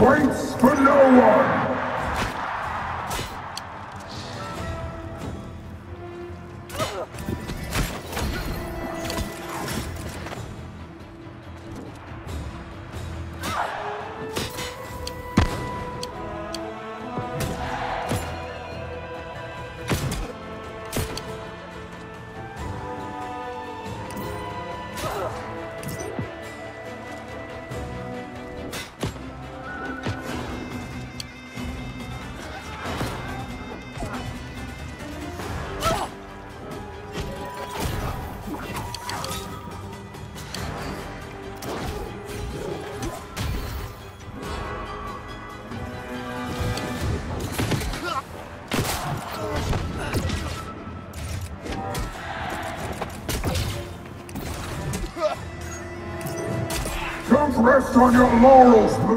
waits for no one! Don't rest on your laurels, Blue!